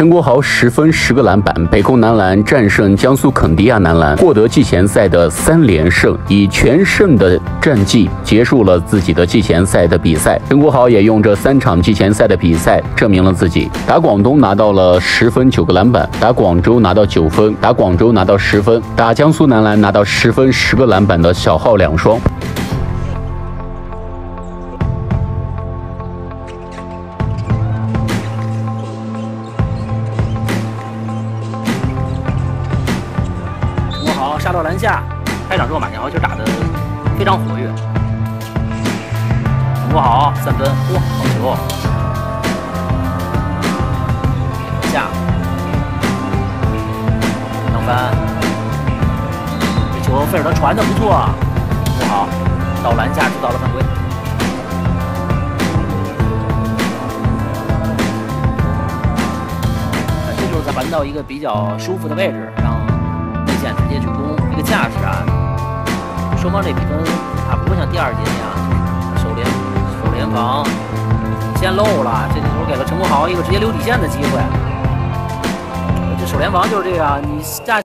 陈国豪十分十个篮板，北控男篮战胜江苏肯迪亚男篮，获得季前赛的三连胜，以全胜的战绩结束了自己的季前赛的比赛。陈国豪也用这三场季前赛的比赛证明了自己。打广东拿到了十分九个篮板，打广州拿到九分，打广州拿到十分，打江苏男篮拿到十分十个篮板的小号两双。杀到篮下。开场之后，马建豪其实打的非常活跃。陈国豪三分，哇，好球！下，杨帆，这球费尔德传的不错，不好，到篮下制造了犯规。这就是在玩到一个比较舒服的位置，双方这比分啊，不会像第二节那样守联守联防先漏了，这球给了陈国豪一个直接留底线的机会。这守联防就是这样，你下。